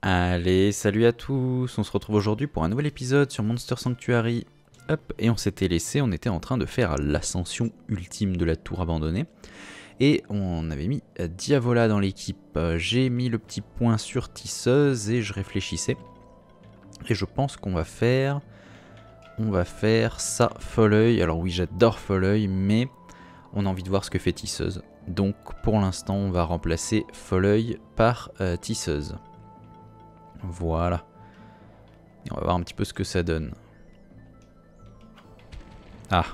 Allez, salut à tous, on se retrouve aujourd'hui pour un nouvel épisode sur Monster Sanctuary. Hop, et on s'était laissé, on était en train de faire l'ascension ultime de la tour abandonnée. Et on avait mis Diavola dans l'équipe. J'ai mis le petit point sur tisseuse et je réfléchissais. Et je pense qu'on va faire... On va faire ça, Folleuil. Alors oui, j'adore Folleuil, mais on a envie de voir ce que fait Tisseuse. Donc pour l'instant, on va remplacer Folleuil par euh, Tisseuse. Voilà. Et on va voir un petit peu ce que ça donne. Ah.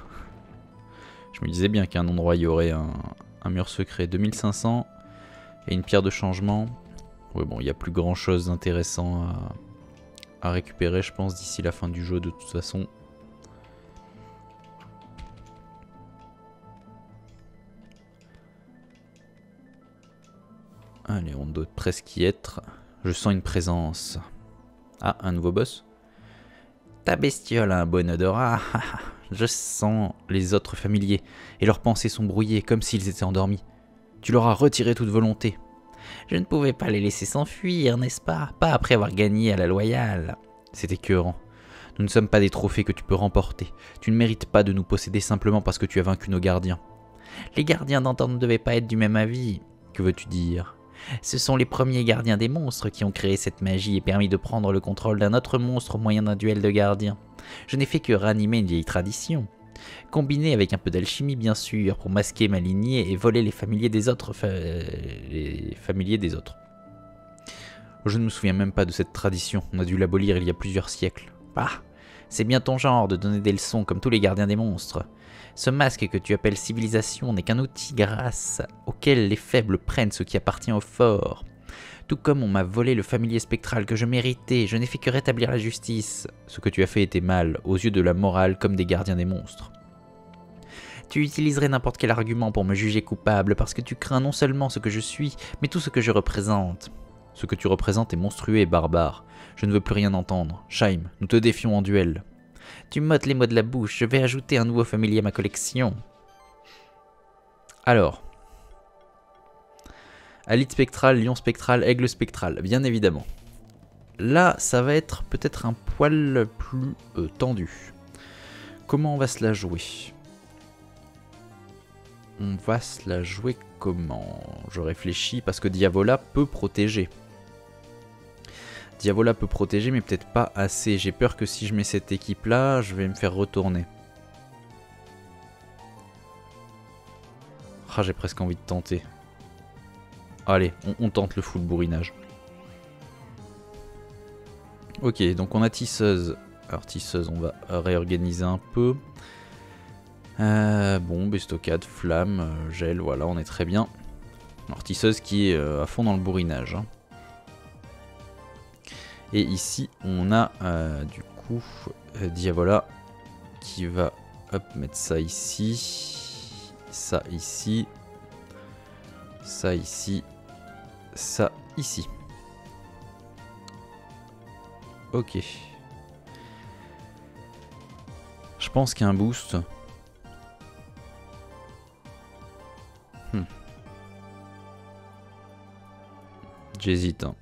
Je me disais bien qu'à un endroit, il y aurait un, mur secret. 2500 et une pierre de changement. Ouais, bon, il n'y a plus grand chose d'intéressant à récupérer, je pense, d'ici la fin du jeu, de toute façon. Allez, on doit presque y être. Je sens une présence. Ah, un nouveau boss Ta bestiole a un bon odorat. Je sens les autres familiers, et leurs pensées sont brouillées comme s'ils étaient endormis. Tu leur as retiré toute volonté. Je ne pouvais pas les laisser s'enfuir, n'est-ce pas? Pas après avoir gagné à la loyale. C'est écœurant. Nous ne sommes pas des trophées que tu peux remporter. Tu ne mérites pas de nous posséder simplement parce que tu as vaincu nos gardiens. Les gardiens d'antan ne devaient pas être du même avis. Que veux-tu dire? Ce sont les premiers gardiens des monstres qui ont créé cette magie et permis de prendre le contrôle d'un autre monstre au moyen d'un duel de gardiens. Je n'ai fait que ranimer une vieille tradition. Combiné avec un peu d'alchimie bien sûr, pour masquer ma lignée et voler les familiers des autres. les familiers des autres. Je ne me souviens même pas de cette tradition, on a dû l'abolir il y a plusieurs siècles. Bah, c'est bien ton genre de donner des leçons comme tous les gardiens des monstres. Ce masque que tu appelles civilisation n'est qu'un outil grâce auquel les faibles prennent ce qui appartient aux forts. Tout comme on m'a volé le familier spectral que je méritais, je n'ai fait que rétablir la justice. Ce que tu as fait était mal, aux yeux de la morale comme des gardiens des monstres. Tu utiliserais n'importe quel argument pour me juger coupable parce que tu crains non seulement ce que je suis, mais tout ce que je représente. Ce que tu représentes est monstrueux et barbare. Je ne veux plus rien entendre. Shaim, nous te défions en duel. Tu m'ôtes les mots de la bouche, je vais ajouter un nouveau familier à ma collection. Alors. Alite spectral, lion spectral, aigle spectral, bien évidemment. Là, ça va être peut-être un poil plus euh, tendu. Comment on va se la jouer? On va se la jouer comment? Je réfléchis parce que Diavola peut protéger. Diavola peut protéger, mais peut-être pas assez. J'ai peur que si je mets cette équipe-là, je vais me faire retourner. Ah, j'ai presque envie de tenter. Allez, on, tente le full bourrinage. Ok, donc on a tisseuse. Alors tisseuse, on va réorganiser un peu. Euh, bon, bestocade, flamme, euh, gel, voilà, on est très bien. Alors tisseuse qui est euh, à fond dans le bourrinage. Hein. Et ici, on a euh, du coup euh, Diavola qui va mettre ça ici, ça ici, ça ici, ça ici. Ok. Je pense qu'il y a un boost. Hmm. J'hésite. Hein.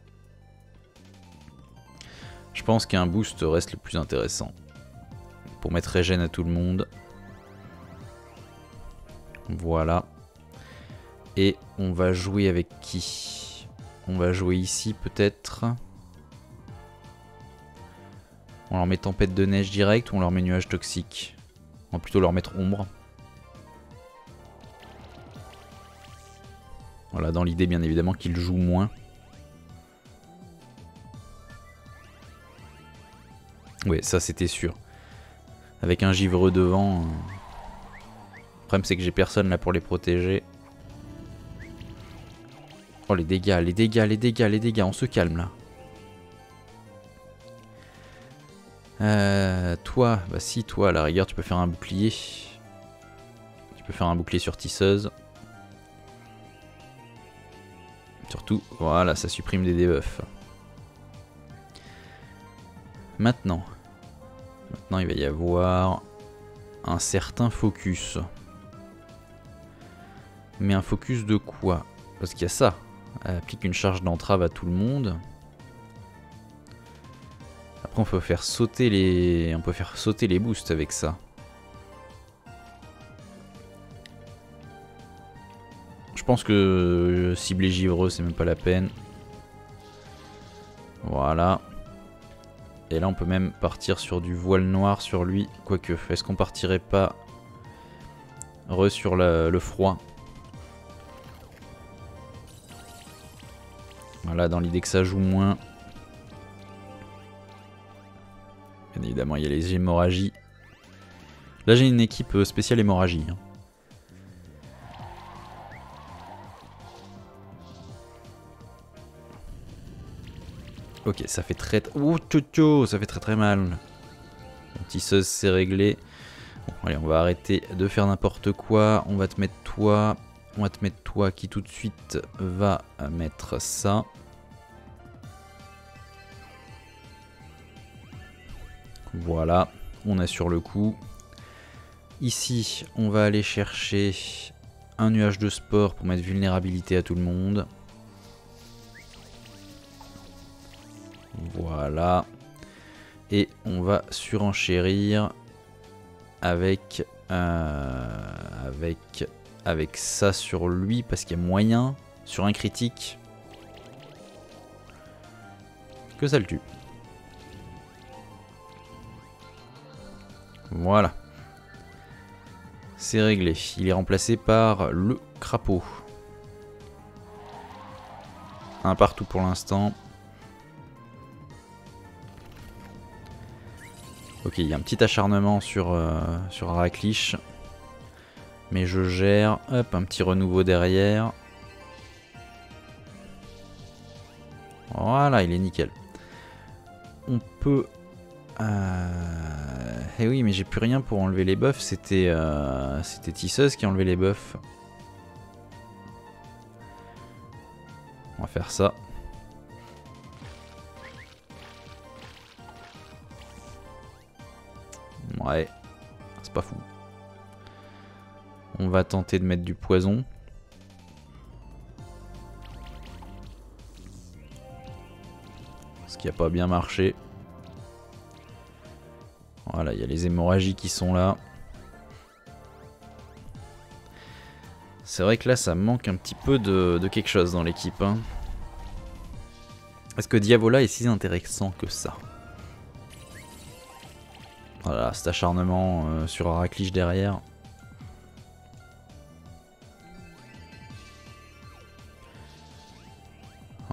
Je pense qu'un boost reste le plus intéressant. Pour mettre régène à tout le monde. Voilà. Et on va jouer avec qui? On va jouer ici peut-être. On leur met tempête de neige direct ou on leur met nuage toxique On va plutôt leur mettre ombre. Voilà, dans l'idée bien évidemment qu'ils jouent moins. Oui, ça c'était sûr. Avec un givreux devant. Euh, le problème c'est que j'ai personne là pour les protéger. Oh les dégâts, les dégâts, les dégâts, les dégâts, on se calme là. Euh, toi, bah si toi à la rigueur tu peux faire un bouclier. Tu peux faire un bouclier sur tisseuse. Surtout, voilà, ça supprime des debuffs. Maintenant, maintenant il va y avoir un certain focus. Mais un focus de quoi? Parce qu'il y a ça. Elle applique une charge d'entrave à tout le monde. Après on peut faire sauter les. On peut faire sauter les boosts avec ça. Je pense que cibler givreux c'est même pas la peine. Voilà. Et là on peut même partir sur du voile noir sur lui. Quoique, est-ce qu'on partirait pas re sur le froid? Voilà, dans l'idée que ça joue moins. Bien évidemment, il y a les hémorragies. Là, j'ai une équipe spéciale hémorragie. Hein. Ok, ça fait très... Ouh, tchou ça fait très très mal. Tisseuse, c'est réglé. Bon, allez, on va arrêter de faire n'importe quoi. On va te mettre toi. On va te mettre toi qui tout de suite va mettre ça. Voilà, on a sur le coup. Ici, on va aller chercher un nuage de sport pour mettre vulnérabilité à tout le monde. Voilà. Et on va surenchérir avec, euh, avec, avec ça sur lui parce qu'il y a moyen sur un critique que ça le tue. Voilà. C'est réglé. Il est remplacé par le crapaud. Un partout pour l'instant. Ok, il y a un petit acharnement sur, euh, sur Aracliche. Mais je gère. Hop, un petit renouveau derrière. Voilà, il est nickel. On peut euh... Eh oui, mais j'ai plus rien pour enlever les buffs. C'était euh... c'était Tisseuse qui a enlevé les buffs. On va faire ça. C'est pas fou. On va tenter de mettre du poison. Ce qui a pas bien marché. Voilà, il y a les hémorragies qui sont là. C'est vrai que là, ça manque un petit peu de, quelque chose dans l'équipe. Hein. Est-ce que Diavola est si intéressant que ça? Voilà, cet acharnement euh, sur Aracliche derrière.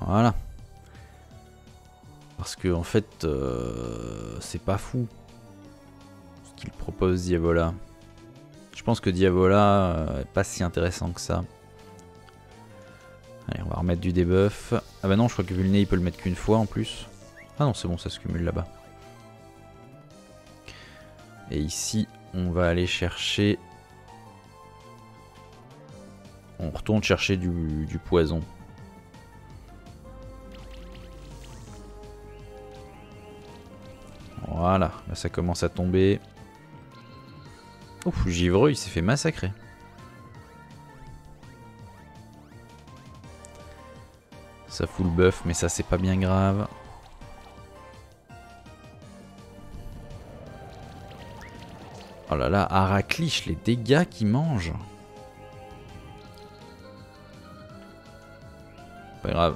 Voilà. Parce que en fait, euh, c'est pas fou qu'il propose Diavola. Je pense que Diavola euh, est pas si intéressant que ça. Allez, on va remettre du debuff. Ah bah non, je crois que Vulné il peut le mettre qu'une fois en plus. Ah non, c'est bon, ça se cumule là-bas. Et ici, on va aller chercher... On retourne chercher du, poison. Voilà, là ça commence à tomber. Ouf, Givreux, il s'est fait massacrer. Ça fout le buff, mais ça c'est pas bien grave. Oh là là, Aracliche, les dégâts qu'il mange. Pas grave.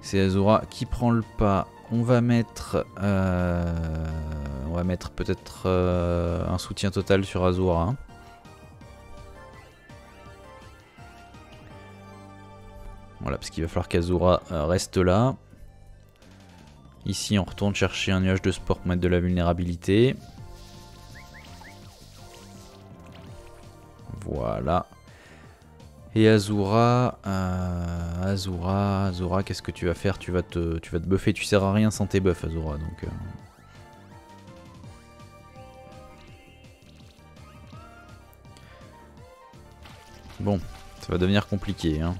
C'est Azura qui prend le pas. On va mettre... Euh, on va mettre peut-être euh, un soutien total sur Azura. Hein. Voilà, parce qu'il va falloir qu'Azura euh, reste là. Ici, on retourne chercher un nuage de sport pour mettre de la vulnérabilité. Voilà. Et Azura, euh, Azura, Azura, qu'est-ce que tu vas faire? Tu vas te, tu vas te buffer. Tu sers à rien sans tes buffs, Azura. Donc. Bon, ça va devenir compliqué. Hein.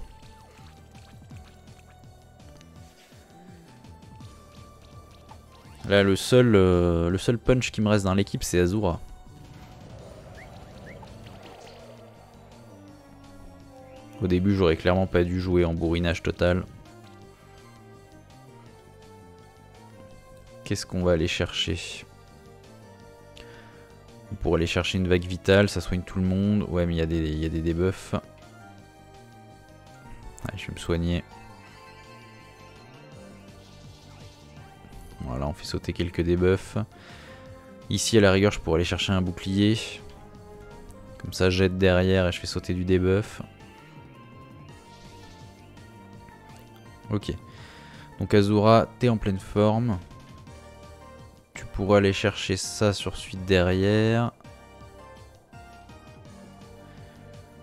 Là, le seul, euh, le seul punch qui me reste dans l'équipe, c'est Azura. Au début, j'aurais clairement pas dû jouer en bourrinage total. Qu'est-ce qu'on va aller chercher? Pour aller chercher une vague vitale, ça soigne tout le monde. Ouais, mais il y, a des, y a des debuffs. Allez, je vais me soigner. Voilà, on fait sauter quelques debuffs. Ici, à la rigueur, je pourrais aller chercher un bouclier. Comme ça, jette derrière et je fais sauter du debuff. Ok. Donc Azura, t'es en pleine forme. Tu pourras aller chercher ça sur suite derrière.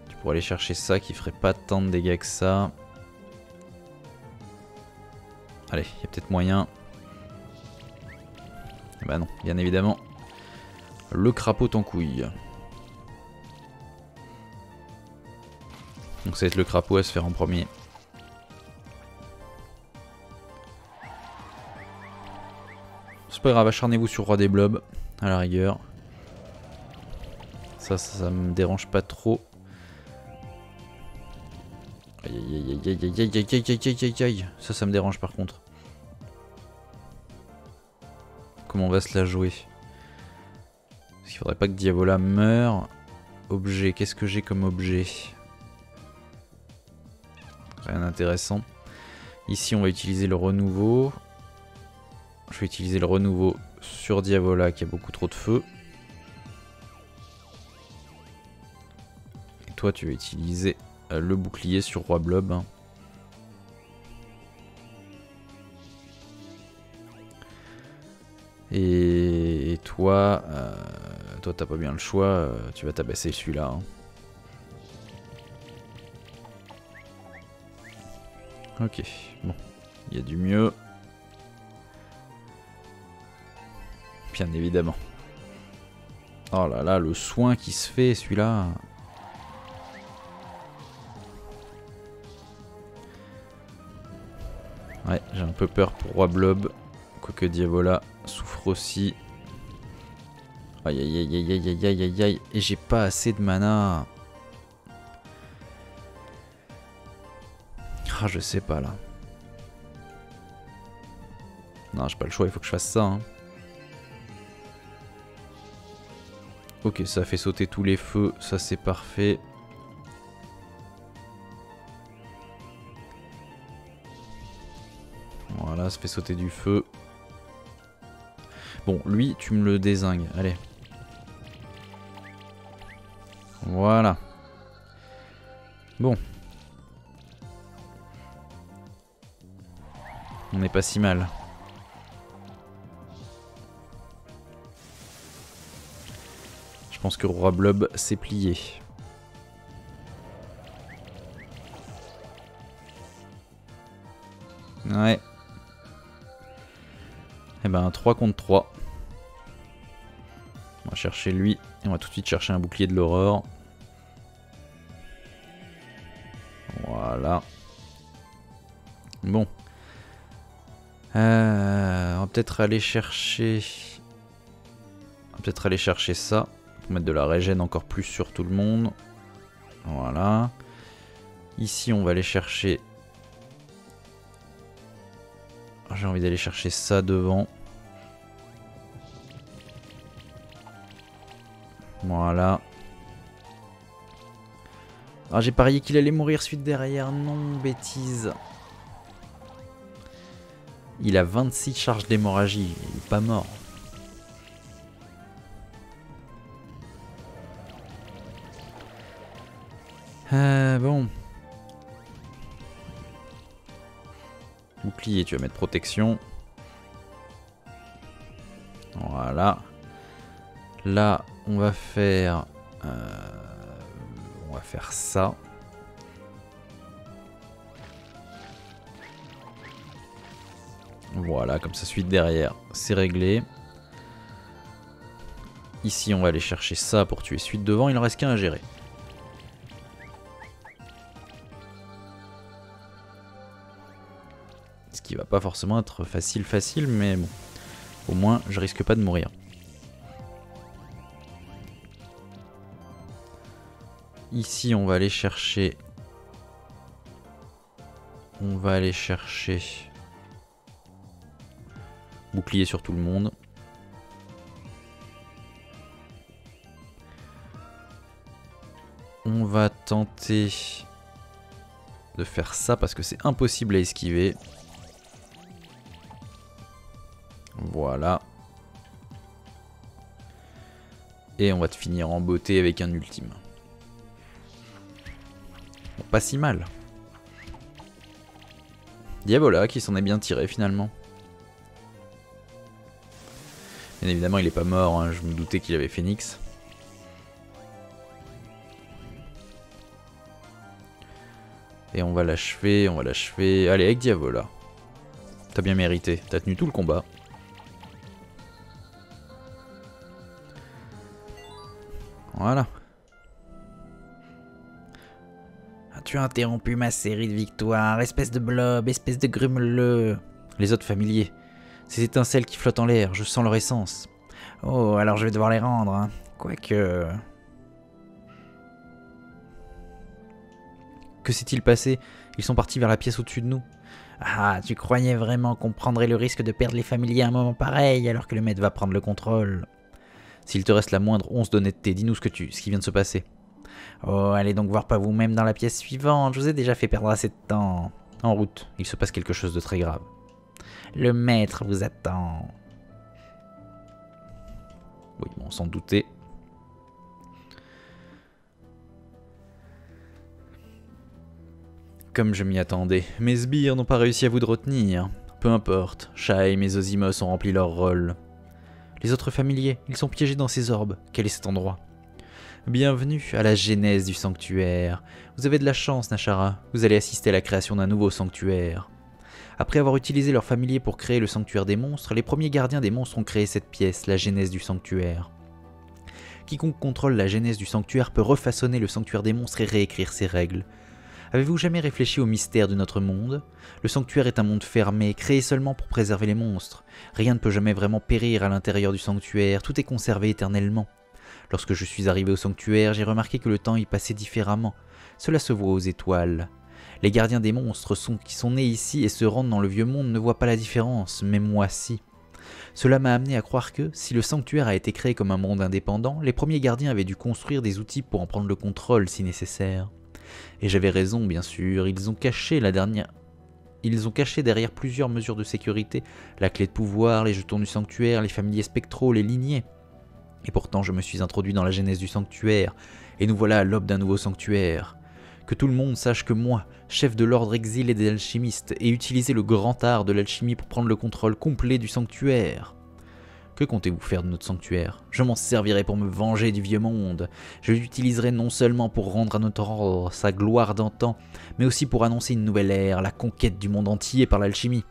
Tu pourras aller chercher ça qui ferait pas tant de dégâts que ça. Allez, il y a peut-être moyen. Bah non, bien évidemment. Le crapaud en couille. Donc ça va être le crapaud à se faire en premier. C'est pas grave, acharnez-vous sur Roi des Blobs, à la rigueur. Ça, ça, me dérange pas trop. Aïe aïe aïe aïe aïe aïe aïe aïe aïe aïe aïe aïe Ça, ça me dérange par contre. Comment on va se la jouer Parce qu'il faudrait pas que Diavola meure. Objet, qu'est-ce que j'ai comme objet Rien d'intéressant. Ici, on va utiliser le renouveau. Je vais utiliser le renouveau sur Diavola qui a beaucoup trop de feu. Et toi, tu vas utiliser euh, le bouclier sur Roi Blob. Hein. Et, toi, euh, toi t'as pas bien le choix, euh, tu vas tabasser celui-là. Hein. Ok, bon, il y a du mieux. Bien évidemment. Oh là là, le soin qui se fait, celui-là. Ouais, j'ai un peu peur pour Roi Blob. Quoique Diavola souffre aussi. Aïe aïe aïe aïe aïe aïe aïe aïe aïe. Et j'ai pas assez de mana. Ah, je sais pas là. Non, j'ai pas le choix, il faut que je fasse ça. Hein. Ok, ça fait sauter tous les feux, ça c'est parfait. Voilà, ça fait sauter du feu. Bon, lui, tu me le désingues. Allez. Voilà. Bon. On n'est pas si mal. Pense que Roi Blob s'est plié. Ouais. Et eh ben 3 contre 3. On va chercher lui. Et on va tout de suite chercher un bouclier de l'aurore. Voilà. Bon. Euh, on va peut-être aller chercher... On va peut-être aller chercher ça mettre de la régène encore plus sur tout le monde. Voilà. Ici, on va aller chercher... J'ai envie d'aller chercher ça devant. Voilà. Ah, j'ai parié qu'il allait mourir suite derrière. Non, bêtise. Il a 26 charges d'hémorragie. Il est pas mort. Euh, bon. Bouclier, tu vas mettre protection. Voilà. Là, on va faire... Euh, on va faire ça. Voilà, comme ça, suite derrière, c'est réglé. Ici, on va aller chercher ça pour tuer suite devant. Il en reste qu'un à gérer. Qui va pas forcément être facile facile, mais bon, au moins je risque pas de mourir. Ici on va aller chercher... On va aller chercher... Bouclier sur tout le monde. On va tenter de faire ça parce que c'est impossible à esquiver. Voilà. Et on va te finir en beauté avec un ultime. pas si mal. Diabola qui s'en est bien tiré finalement. Bien évidemment il est pas mort, hein. je me doutais qu'il avait Phoenix. Et on va l'achever, on va l'achever. Allez, avec Diavola. T'as bien mérité, t'as tenu tout le combat. Tu as interrompu ma série de victoires, espèce de blob, espèce de grumeleux. Les autres familiers. Ces étincelles qui flottent en l'air, je sens leur essence. Oh, alors je vais devoir les rendre. Hein. Quoique... Que s'est-il passé? Ils sont partis vers la pièce au-dessus de nous. Ah, tu croyais vraiment qu'on prendrait le risque de perdre les familiers à un moment pareil alors que le maître va prendre le contrôle S'il te reste la moindre once d'honnêteté, dis-nous ce, que tu, ce qui vient de se passer. Oh, allez donc voir pas vous-même dans la pièce suivante, je vous ai déjà fait perdre assez de temps. En route, il se passe quelque chose de très grave. Le maître vous attend. Oui, bon, sans douter. Comme je m'y attendais, mes sbires n'ont pas réussi à vous retenir. Peu importe, Shai et mes Ozimos ont rempli leur rôle. Les autres familiers, ils sont piégés dans ces orbes. Quel est cet endroit? Bienvenue à la genèse du sanctuaire. Vous avez de la chance, Nashara. Vous allez assister à la création d'un nouveau sanctuaire. Après avoir utilisé leurs familiers pour créer le sanctuaire des monstres, les premiers gardiens des monstres ont créé cette pièce, la genèse du sanctuaire. Quiconque contrôle la genèse du sanctuaire peut refaçonner le sanctuaire des monstres et réécrire ses règles. Avez-vous jamais réfléchi au mystère de notre monde? Le sanctuaire est un monde fermé, créé seulement pour préserver les monstres. Rien ne peut jamais vraiment périr à l'intérieur du sanctuaire, tout est conservé éternellement. Lorsque je suis arrivé au sanctuaire, j'ai remarqué que le temps y passait différemment. Cela se voit aux étoiles. Les gardiens des monstres qui sont nés ici et se rendent dans le vieux monde ne voient pas la différence, mais moi si. Cela m'a amené à croire que, si le sanctuaire a été créé comme un monde indépendant, les premiers gardiens avaient dû construire des outils pour en prendre le contrôle si nécessaire. Et j'avais raison, bien sûr, ils ont caché la dernière... Ils ont caché derrière plusieurs mesures de sécurité la clé de pouvoir, les jetons du sanctuaire, les familiers spectraux, les lignées. Et pourtant je me suis introduit dans la genèse du sanctuaire, et nous voilà à l'aube d'un nouveau sanctuaire. Que tout le monde sache que moi, chef de l'ordre exilé des alchimistes, ai utilisé le grand art de l'alchimie pour prendre le contrôle complet du sanctuaire. Que comptez-vous faire de notre sanctuaire? Je m'en servirai pour me venger du vieux monde. Je l'utiliserai non seulement pour rendre à notre ordre sa gloire d'antan, mais aussi pour annoncer une nouvelle ère, la conquête du monde entier par l'alchimie.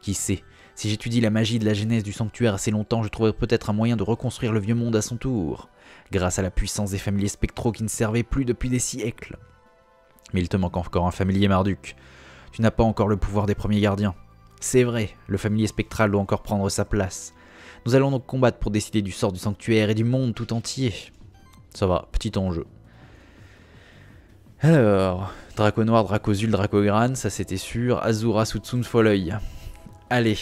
Qui sait? Si j'étudie la magie de la genèse du sanctuaire assez longtemps, je trouverai peut-être un moyen de reconstruire le vieux monde à son tour, grâce à la puissance des familiers spectraux qui ne servaient plus depuis des siècles. Mais il te manque encore un familier Marduk. Tu n'as pas encore le pouvoir des premiers gardiens. C'est vrai, le familier spectral doit encore prendre sa place. Nous allons donc combattre pour décider du sort du sanctuaire et du monde tout entier. Ça va, petit enjeu. Alors, Draco Noir, Dracozul, Dracogran, ça c'était sûr. Azura, Sutsun, Folleuil. Allez,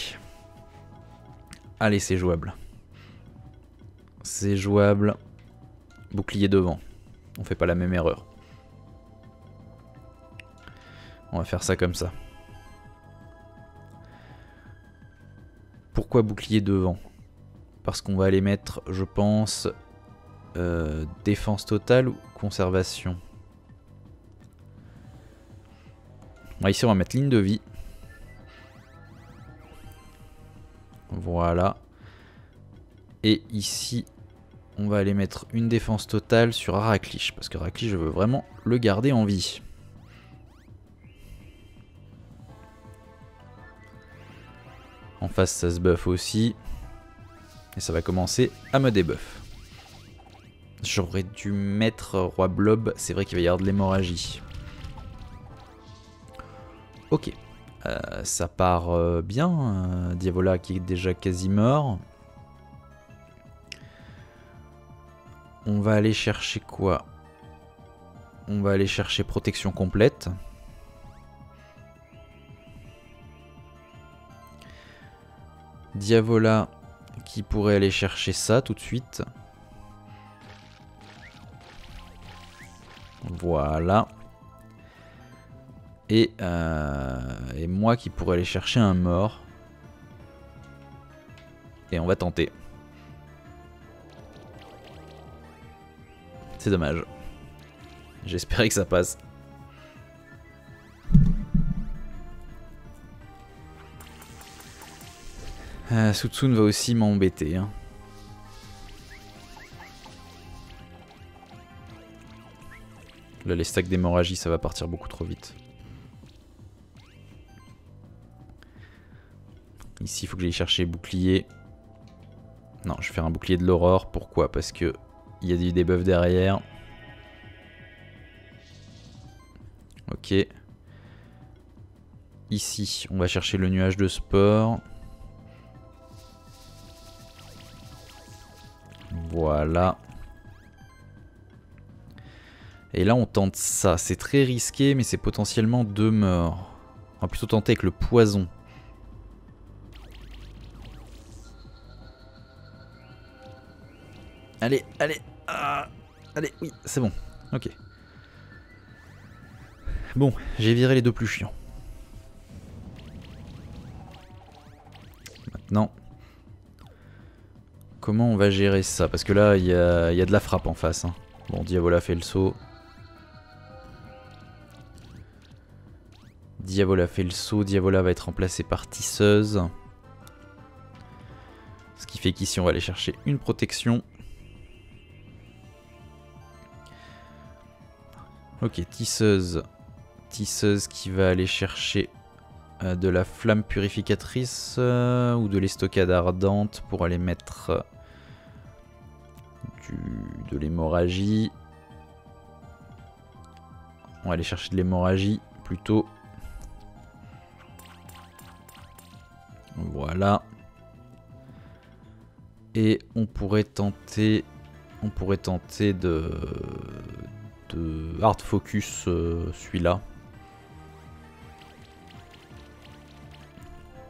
Allez, c'est jouable. C'est jouable. Bouclier devant. On fait pas la même erreur. On va faire ça comme ça. Pourquoi bouclier devant? Parce qu'on va aller mettre, je pense, euh, défense totale ou conservation? ici, on va mettre ligne de vie. Voilà. Et ici, on va aller mettre une défense totale sur Aracliche. Parce que Aracliche, je veux vraiment le garder en vie. En face, ça se buff aussi. Et ça va commencer à me débuff. J'aurais dû mettre Roi Blob. C'est vrai qu'il va y avoir de l'hémorragie. Ok. Euh, ça part euh, bien. Euh, Diavola qui est déjà quasi mort. On va aller chercher quoi? On va aller chercher protection complète. Diavola qui pourrait aller chercher ça tout de suite. Voilà. Et, euh, et moi qui pourrais aller chercher un mort. Et on va tenter. C'est dommage. J'espérais que ça passe. Euh, Sutsun va aussi m'embêter. Hein. Là, les stacks d'hémorragie, ça va partir beaucoup trop vite. Ici, il faut que j'aille chercher bouclier. Non, je vais faire un bouclier de l'aurore. Pourquoi? Parce que il y a des debuffs derrière. Ok. Ici, on va chercher le nuage de sport. Voilà. Et là, on tente ça. C'est très risqué, mais c'est potentiellement deux morts. On va plutôt tenter avec le poison. Allez, allez. Ah, allez, oui, c'est bon. Ok. Bon, j'ai viré les deux plus chiants. Maintenant, comment on va gérer ça? Parce que là, il y a, de la frappe en face. Hein. Bon, Diavola fait le saut. Diavola fait le saut. Diavola va être remplacé par Tisseuse. Ce qui fait qu'ici, on va aller chercher une protection. Ok, tisseuse. Tisseuse qui va aller chercher euh, de la flamme purificatrice euh, ou de l'estocade ardente pour aller mettre euh, de l'hémorragie. On va aller chercher de l'hémorragie plutôt. Voilà. Et on pourrait tenter on pourrait tenter de hard focus euh, celui-là.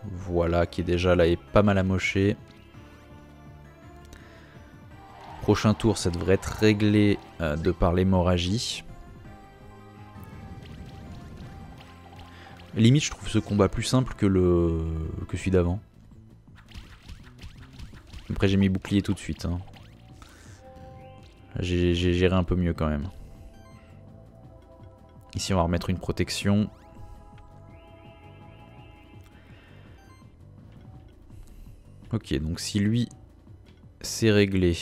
Voilà, qui est déjà là et pas mal amoché. Prochain tour, ça devrait être réglé euh, de par l'hémorragie. Limite, je trouve ce combat plus simple que, le... que celui d'avant. Après, j'ai mis bouclier tout de suite. Hein. J'ai géré un peu mieux quand même. Ici, on va remettre une protection. Ok, donc si lui, c'est réglé.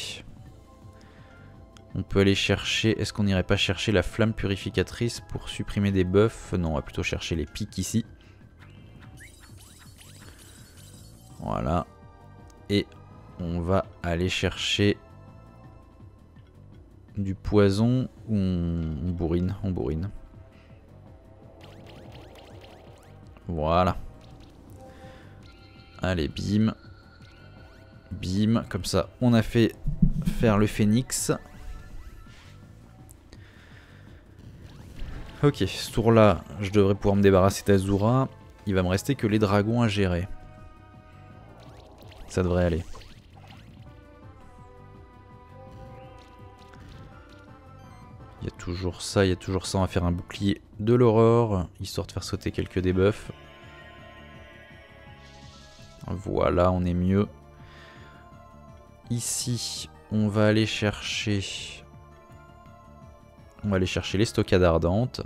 On peut aller chercher... Est-ce qu'on n'irait pas chercher la flamme purificatrice pour supprimer des buffs? Non, on va plutôt chercher les pics ici. Voilà. Et on va aller chercher du poison ou on bourrine, on bourrine. Voilà. Allez, bim. Bim. Comme ça, on a fait faire le phénix. Ok, ce tour-là, je devrais pouvoir me débarrasser d'Azura. Il va me rester que les dragons à gérer. Ça devrait aller. Toujours ça, il y a toujours ça. On va faire un bouclier de l'aurore, histoire de faire sauter quelques debuffs. Voilà, on est mieux. Ici, on va aller chercher... On va aller chercher les stockades ardentes.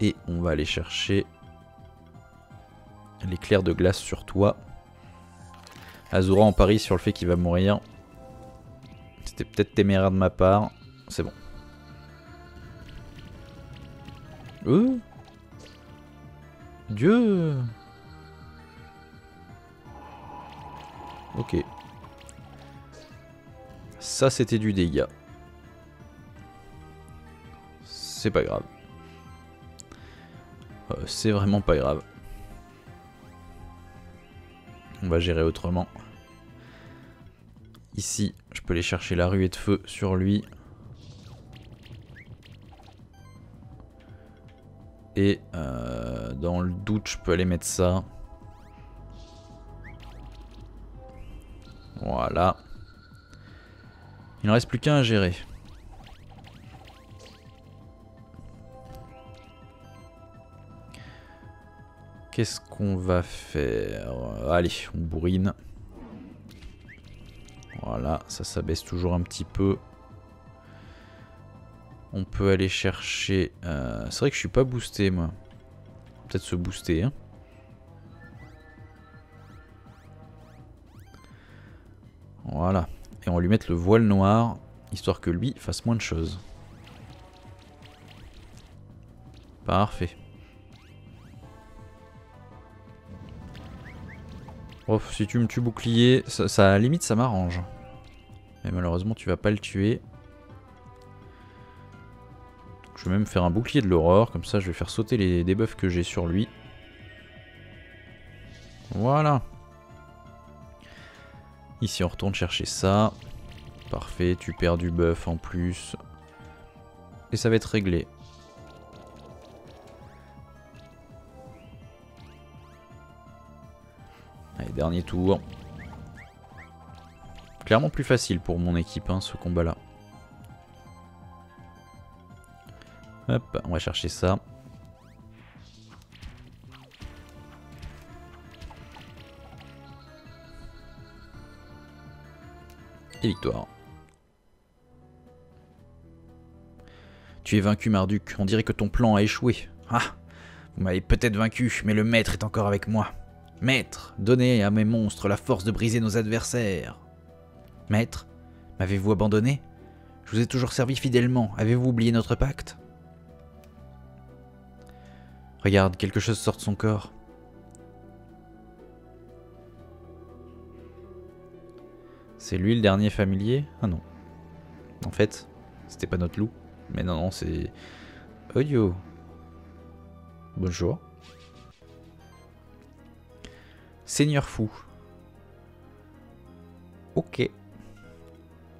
Et on va aller chercher l'éclair de glace sur toi. Azura en parie sur le fait qu'il va mourir. C'était peut-être téméraire de ma part. C'est bon. Euh Dieu Ok. Ça, c'était du dégât. C'est pas grave. Euh, c'est vraiment pas grave. On va gérer autrement. Ici, je peux aller chercher la ruée de feu sur lui. Et euh, dans le doute, je peux aller mettre ça. Voilà. Il ne reste plus qu'un à gérer. Qu'est-ce qu'on va faire? Allez, on bourrine. Voilà, ça s'abaisse toujours un petit peu. On peut aller chercher... Euh, c'est vrai que je suis pas boosté, moi. Peut-être se booster, hein. Voilà. Et on va lui mettre le voile noir, histoire que lui fasse moins de choses. Parfait. Oh, si tu me tues bouclier, ça, limite ça m'arrange. Mais malheureusement tu vas pas le tuer. Je vais même faire un bouclier de l'aurore, comme ça je vais faire sauter les debuffs que j'ai sur lui. Voilà. Ici on retourne chercher ça. Parfait, tu perds du buff en plus. Et ça va être réglé. Dernier tour. Clairement plus facile pour mon équipe, hein, ce combat-là. Hop, on va chercher ça. Et victoire. Tu es vaincu, Marduk. On dirait que ton plan a échoué. Ah Vous m'avez peut-être vaincu, mais le maître est encore avec moi. Maître, donnez à mes monstres la force de briser nos adversaires. Maître, m'avez-vous abandonné? Je vous ai toujours servi fidèlement. Avez-vous oublié notre pacte? Regarde, quelque chose sort de son corps. C'est lui le dernier familier? Ah non. En fait, c'était pas notre loup. Mais non, non, c'est... Audio. Bonjour. Seigneur fou. Ok.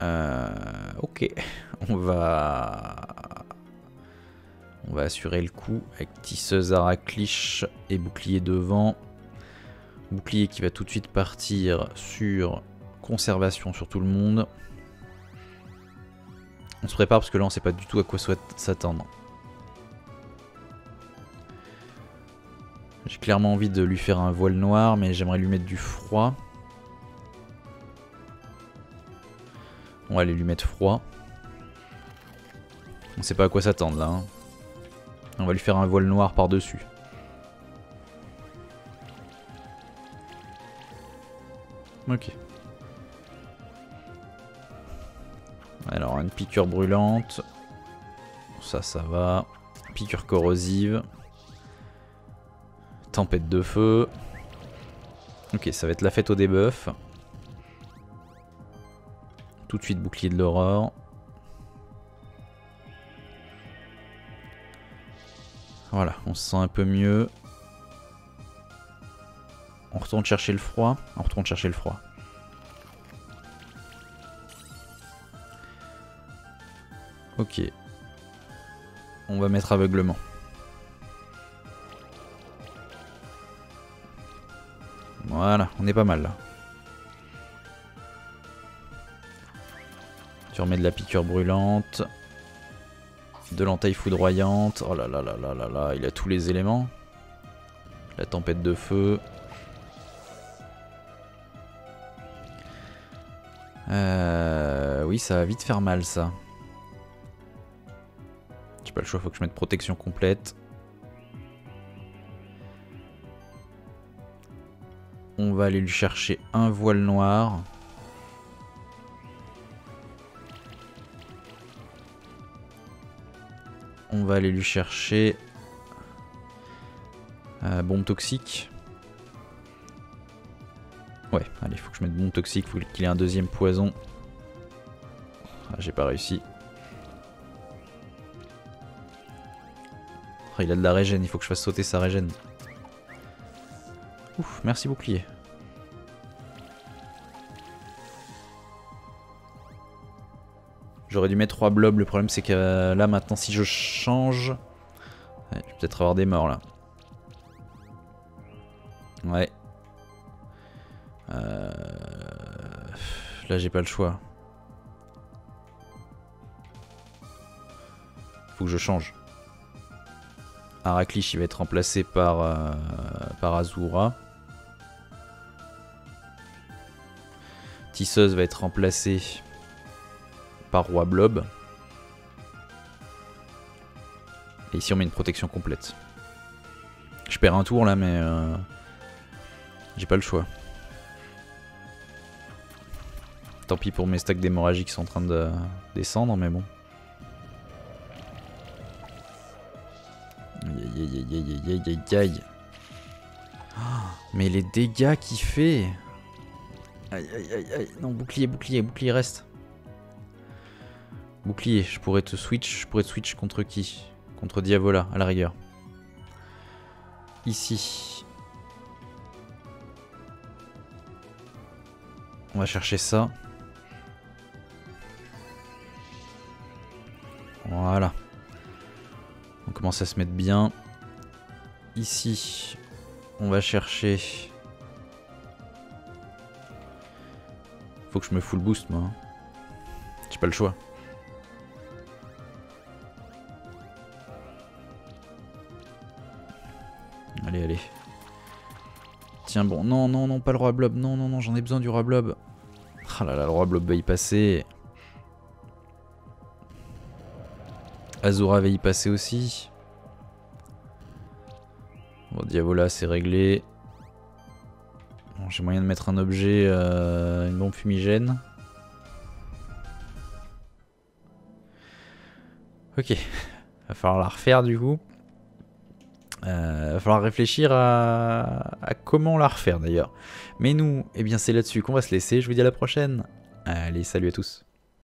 Euh, ok. On va... On va assurer le coup avec tisseuse aracliche et bouclier devant. Bouclier qui va tout de suite partir sur conservation sur tout le monde. On se prépare parce que là on sait pas du tout à quoi s'attendre. J'ai clairement envie de lui faire un voile noir, mais j'aimerais lui mettre du froid. On va aller lui mettre froid. On sait pas à quoi s'attendre là. Hein. On va lui faire un voile noir par-dessus. Ok. Alors, une piqûre brûlante. Ça, ça va. Piqûre corrosive. Tempête de feu. Ok, ça va être la fête au debuff. Tout de suite bouclier de l'aurore. Voilà, on se sent un peu mieux. On retourne chercher le froid. On retourne chercher le froid. Ok. On va mettre aveuglement. On est pas mal. Tu remets de la piqûre brûlante. De l'entaille foudroyante. Oh là là là là là là, il a tous les éléments. La tempête de feu. Euh, oui, ça va vite faire mal ça. J'ai pas le choix, faut que je mette protection complète. On va aller lui chercher un voile noir. On va aller lui chercher... Euh, bombe toxique. Ouais, allez, faut que je mette bombe toxique, faut qu'il ait un deuxième poison. Ah, j'ai pas réussi. Oh, il a de la régène, il faut que je fasse sauter sa régène. Ouf, merci bouclier. J'aurais dû mettre 3 blobs, le problème c'est que là maintenant si je change... je vais peut-être avoir des morts là. Ouais. Euh, là, j'ai pas le choix. Faut que je change. Araclish, il va être remplacé par, euh, par Azura. Tisseuse va être remplacée par Roi Blob. Et ici, on met une protection complète. Je perds un tour là, mais euh, j'ai pas le choix. Tant pis pour mes stacks d'hémorragie qui sont en train de descendre, mais bon. Aïe aïe aïe aïe aïe aïe aïe Mais les dégâts qu'il fait Aïe aïe aïe aïe Non, bouclier, bouclier, bouclier reste. Bouclier, je pourrais te switch, je pourrais te switch contre qui? Contre Diavola, à la rigueur. Ici. On va chercher ça. Voilà. On commence à se mettre bien. Ici, on va chercher... Faut que je me full boost moi. J'ai pas le choix. Tiens, bon, non, non, non, pas le roi blob. Non, non, non, j'en ai besoin du roi blob. Ah là là, le roi blob va y passer. Azura va y passer aussi. Bon, Diavola, c'est réglé. J'ai moyen de mettre un objet, euh, une bombe fumigène. Ok, va falloir la refaire du coup. Euh, va falloir réfléchir à, comment la refaire d'ailleurs. Mais nous, eh bien c'est là-dessus qu'on va se laisser. Je vous dis à la prochaine. Allez, salut à tous.